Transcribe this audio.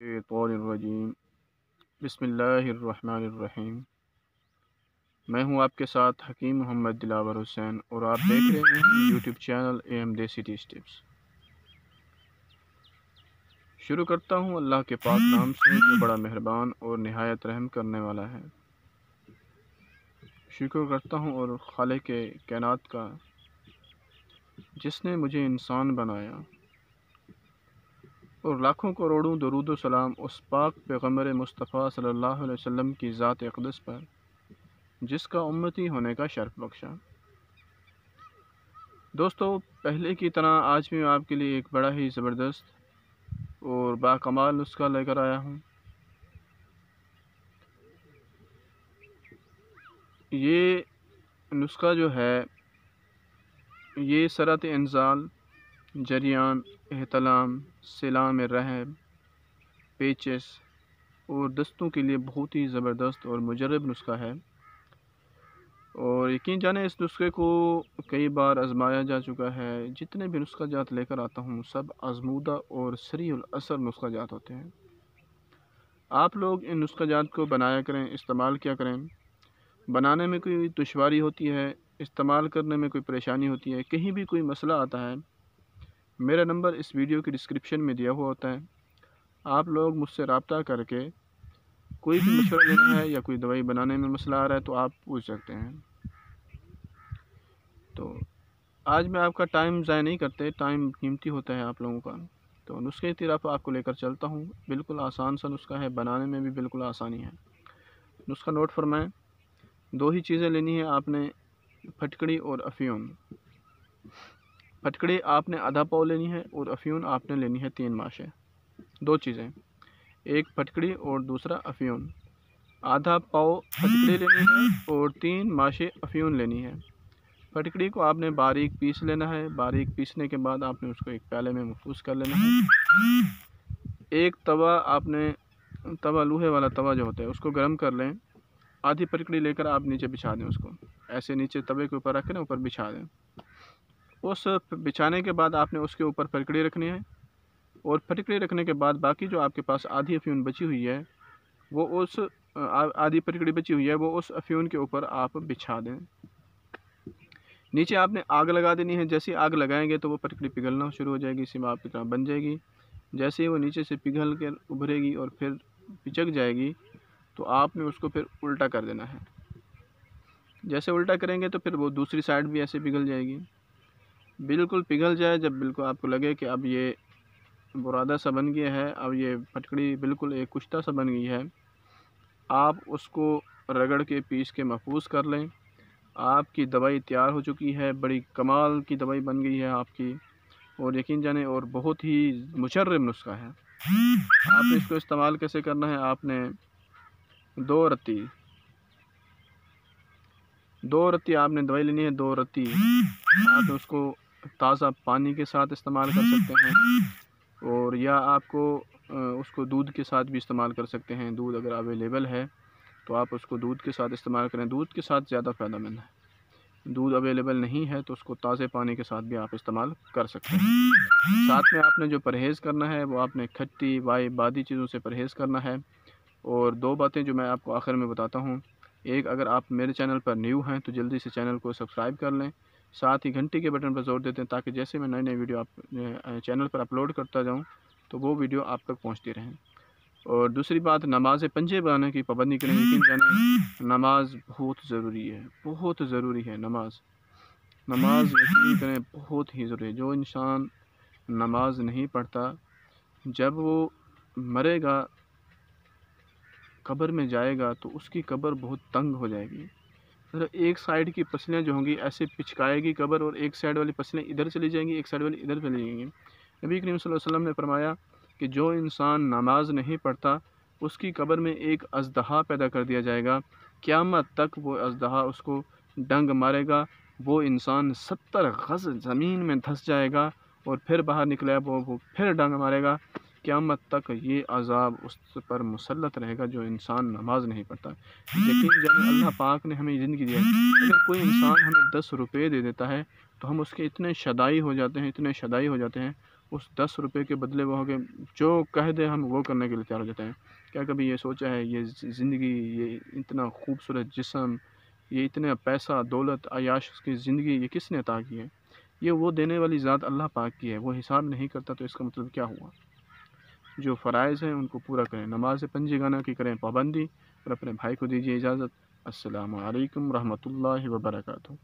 शैतानिर्रजीम बिस्मिल्लाहिर्रहमानिर्रहीम। मैं हूँ आपके साथ हकीम मोहम्मद दिलावर हुसैन और आप देख रहे हैं YouTube channel M desi tips शुरू करता हूँ अल्लाह के पाक नाम से, जो बड़ा मेहरबान और नहायत रहम करने वाला है। शुक्र करता हूँ और खाले के कैनात का, जिसने मुझे इंसान बनाया। और लाखों करोड़ों दरूद सलाम उस पाक पैगंबर मुस्तफ़ा सल्लल्लाहु अलैहि वसल्लम की ज़ात अकदस पर, जिसका उम्मती होने का शर्फ बख्शा। दोस्तों, पहले की तरह आज भी मैं आपके लिए एक बड़ा ही ज़बरदस्त और बाकमाल नुस्खा लेकर आया हूँ। ये नुस्खा जो है, ये सरत इंजाल जरियान एहतलाम सलाम रहब पेचस और दस्तों के लिए बहुत ही ज़बरदस्त और मुजरब नुस्खा है। और यकीन जाने इस नुस्खे को कई बार आजमाया जा चुका है। जितने भी नुस्खा जात लेकर आता हूँ, सब आजमूदा और सरी असर नुस्खा जात होते हैं। आप लोग इन नुस्खा जात को बनाया करें, इस्तेमाल किया करें? बनाने में कोई दुशारी होती है, इस्तेमाल करने में कोई परेशानी होती है, कहीं भी कोई मसला आता है मेरा नंबर इस वीडियो की डिस्क्रिप्शन में दिया हुआ होता है। आप लोग मुझसे रबता करके कोई भी मशवरा लेना है या कोई दवाई बनाने में मसला आ रहा है तो आप पूछ सकते हैं। तो आज मैं आपका टाइम ज़ाय नहीं करते टाइम कीमती होता है आप लोगों का। तो नुस्खे की तरफ़ आपको लेकर चलता हूँ। बिल्कुल आसान सा नुस्खा है, बनाने में भी बिल्कुल आसानी है। नुस्खा नोट फरमाएँ, दो ही चीज़ें लेनी है आपने, फटकड़ी और अफ्यून फटकड़ी आपने आधा पाव लेनी है और अफ्यून आपने लेनी है तीन माशे। दो चीज़ें। एक फटकड़ी और दूसरा अफ्यून। आधा पाव फटकड़ी लेनी है और तीन माशे अफ्यून लेनी है। फटकड़ी को आपने बारीक पीस लेना है। बारीक पीसने के बाद आपने उसको एक प्याले में महफूज कर लेना है। एक तवा आपने, तवा, लूहे वाला तवा जो होता है, उसको गर्म कर लें। आधी फटकड़ी लेकर आप नीचे बिछा दें उसको। ऐसे नीचे तवे के ऊपर रखें ऊपर बिछा दें। उस बिछाने के बाद आपने उसके ऊपर फटकड़ी रखनी है और फटकड़ी रखने के बाद बाकी जो आपके पास आधी अफ्यून बची हुई है, वो उस आधी फटकड़ी बची हुई है, वो उस अफ्यून के ऊपर आप बिछा दें। नीचे आपने आग लगा देनी है, जैसे आग लगाएँगे तो वो फटकड़ी पिघलना शुरू हो जाएगी सिम आपकी तरह बन जाएगी। जैसे ही वो नीचे से पिघल कर उभरेगी और फिर पिचक जाएगी तो आपने उसको फिर उल्टा कर देना है। जैसे उल्टा करेंगे तो फिर वो दूसरी साइड भी ऐसे पिघल जाएगी। बिल्कुल पिघल जाए जब बिल्कुल आपको लगे कि अब ये बुरादा सा बन गया है, अब ये फटकड़ी बिल्कुल एक कुश्ता सा बन गई है। आप उसको रगड़ के पीस के महफूज कर लें। आपकी दवाई तैयार हो चुकी है, बड़ी कमाल की दवाई बन गई है आपकी। और यकीन जाने, और बहुत ही मुशर्रम नुस्खा है। आपने इसको इस्तेमाल कैसे करना है? आपने दो रत्ती दो रत्ती आपने दवाई लेनी है, दो रत्ती। आप उसको ताज़ा पानी के साथ इस्तेमाल कर सकते हैं और या आपको उसको दूध के साथ भी इस्तेमाल कर सकते हैं। दूध अगर अवेलेबल है तो आप उसको दूध के साथ इस्तेमाल करें। दूध के साथ ज़्यादा फ़ायदा मंद है। दूध अवेलेबल नहीं है तो उसको ताज़े पानी के साथ भी आप इस्तेमाल कर सकते हैं। साथ में आपने जो परहेज़ करना है, वो आपने खट्टी वाई बादी चीज़ों से परहेज़ करना है। और दो बातें जो मैं आपको आखिर में बताता हूँ। एक, अगर आप मेरे चैनल पर न्यू हैं तो जल्दी से चैनल को सब्सक्राइब कर लें। साथ ही घंटी के बटन पर ज़ोर देते हैं ताकि जैसे मैं नए नए वीडियो आप चैनल पर अपलोड करता जाऊँ तो वो वीडियो आप तक पहुँचती रहें। और दूसरी बात, नमाज़ पंजे बनाने की पाबंदी करें, यकीन जाने नमाज़ बहुत ज़रूरी है, बहुत ज़रूरी है नमाज़। नमाज़ यकीन करें, बहुत ही ज़रूरी है। जो इंसान नमाज़ नहीं पढ़ता, जब वो मरेगा, कब्र में जाएगा तो उसकी कब्र बहुत तंग हो जाएगी। मतलब एक साइड की पसलियाँ जो होंगी ऐसे पिचकाएगी कबर और एक साइड वाली पसलियाँ इधर चली जाएँगी, एक साइड वाली इधर चली जाएँगी। नबी करीम वसल्लम ने फरमाया कि जो इंसान नमाज़ नहीं पढ़ता, उसकी कबर में एक अजदहा पैदा कर दिया जाएगा। क़्यामत तक वो अजदहा उसको डंग मारेगा, वो इंसान सत्तर गज़ ज़मीन में धंस जाएगा और फिर बाहर निकले वो वो फिर डंग मारेगा। क़्यामत तक ये अज़ाब उस पर मुसलत रहेगा जो इंसान नमाज़ नहीं पढ़ता। यकीन जाने अल्लाह पाक ने हमें ज़िंदगी दिया अगर कोई इंसान हमें दस रुपये दे देता है तो हम उसके इतने शदाई हो जाते हैं, इतने शदाई हो जाते हैं, उस दस रुपये के बदले वो हो गए जो कह दे हम वो करने के लिए तैयार हो जाते हैं। क्या कभी ये सोचा है, ये ज़िंदगी, ये इतना खूबसूरत जिसम, ये इतना पैसा, दौलत अयाश की ज़िंदगी, ये किसने अता की है? ये वो देने वाली ज़ात अल्लाह पाक की है, वो हिसाब नहीं करता तो इसका मतलब क्या हुआ? जो फ़रज़ हैं, उनको पूरा करें। नमाज़ पंजी गाना की करें पाबंदी और अपने भाई को दीजिए इजाज़त। असलकम वरहमल रहमतुल्लाहि व बरकातहू